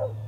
Oh!